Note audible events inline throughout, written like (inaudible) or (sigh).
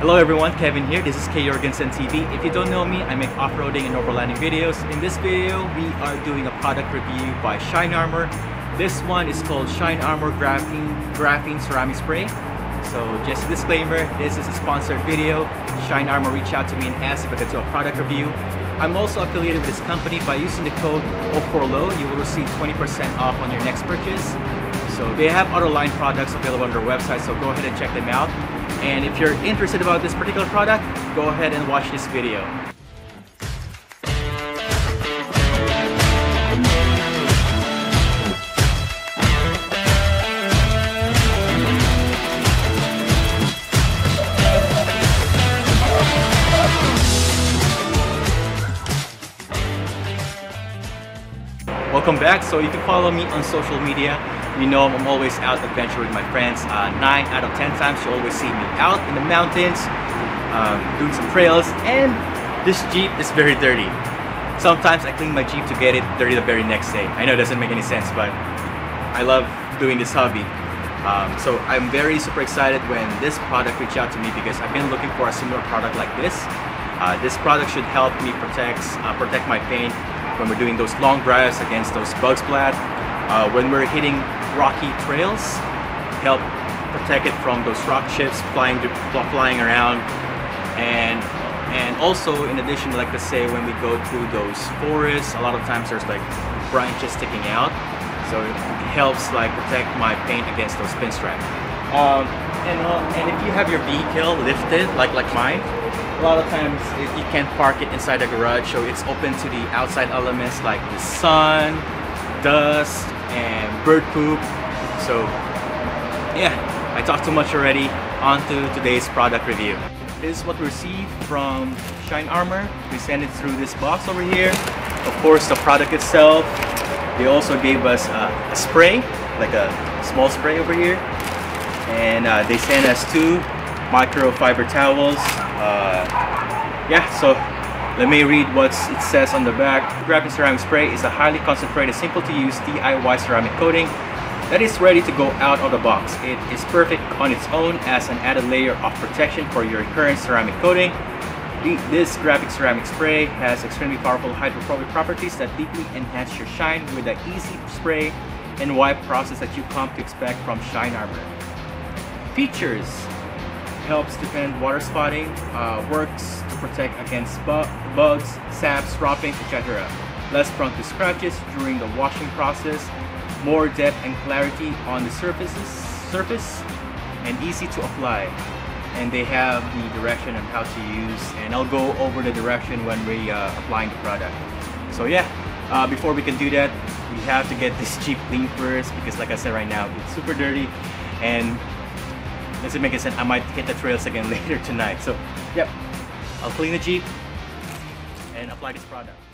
Hello everyone, Kevin here. This is K Jorgensen TV. If you don't know me, I make off-roading and overlanding videos. In this video, we are doing a product review by Shine Armor. This one is called Shine Armor Graphene, Graphene Ceramic Spray. So just a disclaimer, this is a sponsored video. Shine Armor reached out to me and asked if I could do a product review. I'm also affiliated with this company. By using the code O4LO, you will receive 20% off on your next purchase. So they have other line products available on their website, so go ahead and check them out. And if you're interested about this particular product, go ahead and watch this video. Welcome back. So you can follow me on social media. You know I'm always out adventuring with my friends. Uh, nine out of ten times you always see me out in the mountains, um, doing some trails, and this Jeep is very dirty. Sometimes I clean my Jeep to get it dirty the very next day. I know it doesn't make any sense, but I love doing this hobby. Um, so I'm very super excited when this product reached out to me because I've been looking for a similar product like this. Uh, this product should help me protect uh, protect my paint when we're doing those long drives against those bug splat. Uh, when we're hitting rocky trails, help protect it from those rock chips flying flying around, and and also in addition, like to say, when we go through those forests, a lot of times there's like branches sticking out, so it helps like protect my paint against those pinstripe. Um, and uh, and if you have your vehicle lifted like like mine, a lot of times you can't park it inside the garage, so it's open to the outside elements like the sun, dust, and bird poop. So yeah, I talked too much already. On to today's product review. This is what we received from Shine Armor. We sent it through this box over here. Of course, the product itself. They also gave us uh, a spray, like a small spray over here. And uh, they sent us two microfiber towels. Uh, yeah, so let me read what it says on the back. Graphene Ceramic Spray is a highly concentrated, simple to use DIY ceramic coating that is ready to go out of the box. It is perfect on its own as an added layer of protection for your current ceramic coating. This graphene ceramic spray has extremely powerful hydrophobic properties that deeply enhance your shine with the easy spray and wipe process that you come to expect from Shine Armor. Features helps defend water spotting, uh, works to protect against bu bugs, saps, droppings, etc. Less prone to scratches during the washing process, more depth and clarity on the surfaces, surface, and easy to apply. And they have the direction on how to use, and I'll go over the direction when we uh, applying the product. So yeah, uh, before we can do that, we have to get this (laughs) Jeep clean first because like I said right now, it's super dirty and doesn't make sense. I might hit the trails again (laughs) later tonight. So, yep, I'll clean the Jeep and apply this product.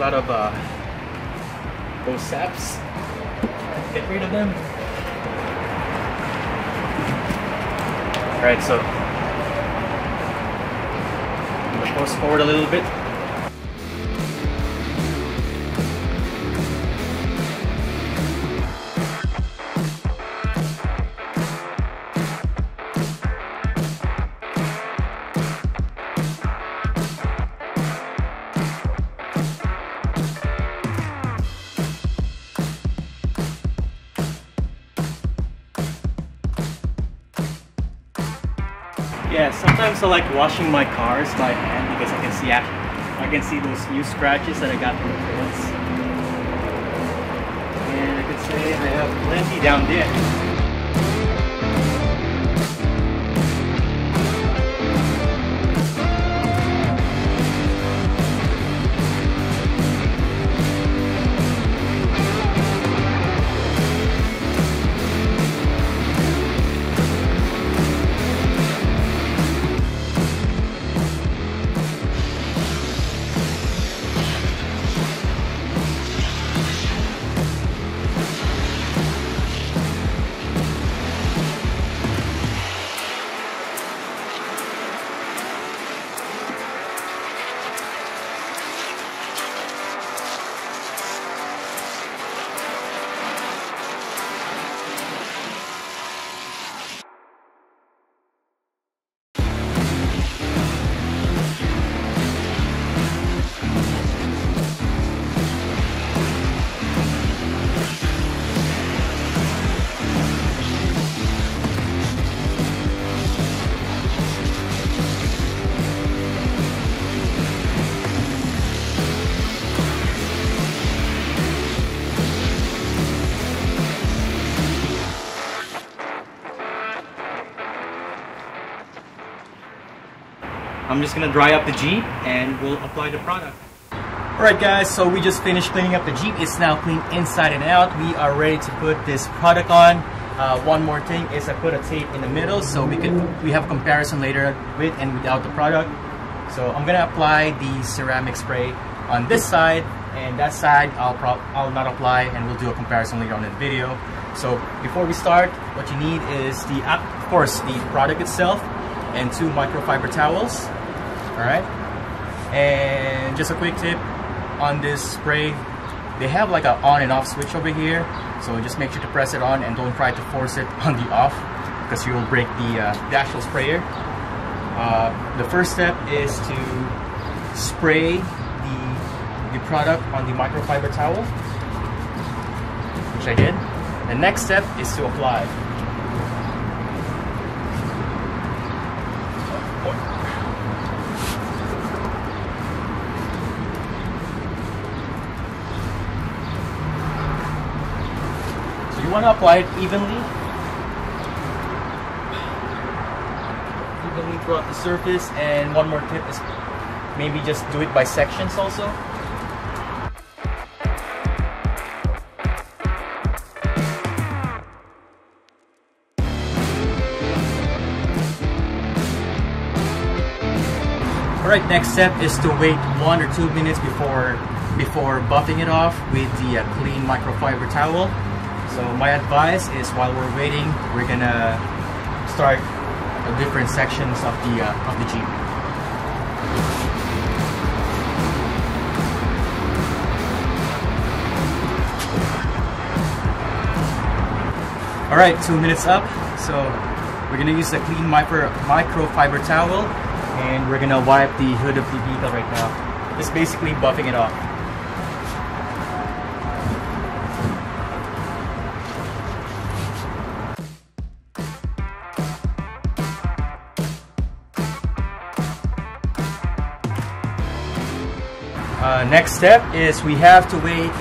Lot of uh, those saps. Get rid of them. Alright, so I'm gonna post forward a little bit. Sometimes I like washing my cars by hand because I can see I can see those new scratches that I got from the trails. And I can say I have plenty down there. I'm just gonna dry up the Jeep and we'll apply the product. Alright guys, so we just finished cleaning up the Jeep. It's now clean inside and out. We are ready to put this product on. Uh, one more thing is I put a tape in the middle so we could we have a comparison later with and without the product. So I'm gonna apply the ceramic spray on this side and that side I'll I'll not apply and we'll do a comparison later on in the video. So before we start, what you need is the of course the product itself and two microfiber towels. All right, and just a quick tip on this spray, they have like a on and off switch over here. So just make sure to press it on and don't try to force it (laughs) on the off because you will break the, uh, the actual sprayer. Uh, the first step is to spray the, the product on the microfiber towel, which I did. The next step is to apply. You want to apply it evenly. Evenly throughout the surface. And one more tip is maybe just do it by sections also. Alright, next step is to wait one or two minutes before before buffing it off with the uh, clean microfiber towel. So my advice is while we're waiting, we're gonna start the different sections of the uh, of the Jeep. All right, two minutes up. So we're gonna use the clean micro microfiber towel, and we're gonna wipe the hood of the vehicle right now. Just basically buffing it off. Next step is we have to wait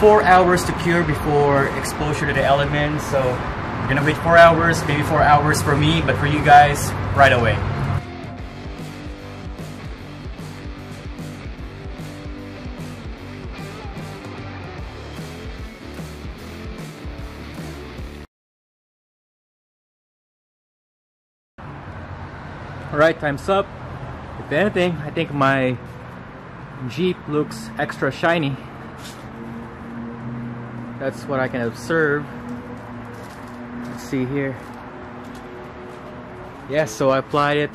four hours to cure before exposure to the elements. So we're gonna wait four hours, maybe four hours for me, but for you guys, right away. Alright, time's up. If anything, I think my Jeep looks extra shiny. That's what I can observe. Let's see here. Yes, yeah, so I applied it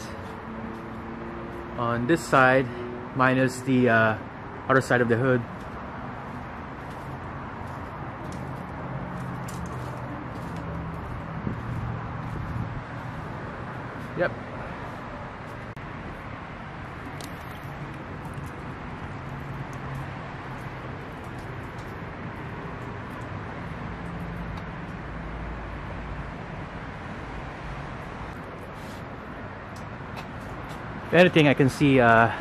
on this side minus the uh, other side of the hood. Yep, anything I can see uh,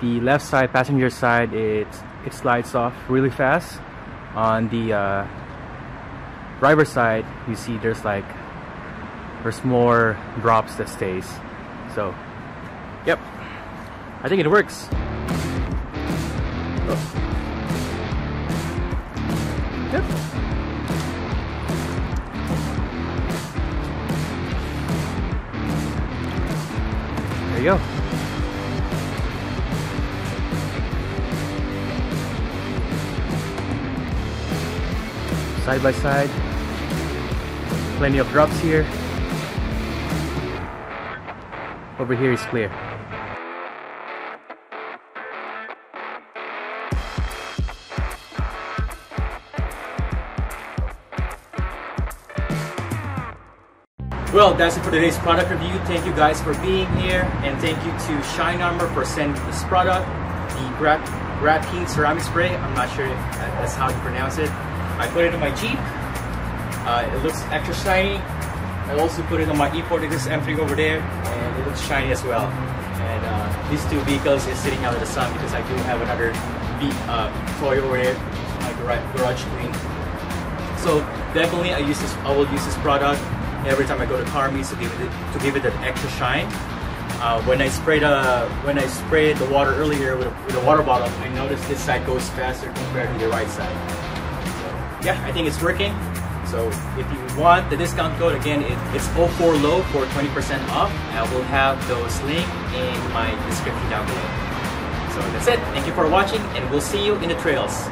the left side passenger side it it slides off really fast. On the uh, driver side you see there's like there's more drops that stays. So yep. I think it works you go. Side by side. Plenty of drops here. Over here is clear. Well, that's it for today's product review. Thank you guys for being here, and thank you to Shine Armor for sending this product, the Grap Graphene Ceramic Spray. I'm not sure if that's how you pronounce it. I put it in my Jeep. Uh, it looks extra shiny. I also put it on my E-Portagus M3 over there, and it looks shiny as well. And uh, these two vehicles is sitting out in the sun because I do have another uh, toy over there, my garage screen. So definitely, I use this. I will use this product every time I go to car meets to give it to give it that extra shine. Uh, when I sprayed uh, when I sprayed the water earlier with a, with a water bottle, I noticed this side goes faster compared to the right side. So yeah, I think it's working. So if you want the discount code, again, it, it's O4LO for 20% off. I will have those link in my description down below. So that's it. Thank you for watching and we'll see you in the trails.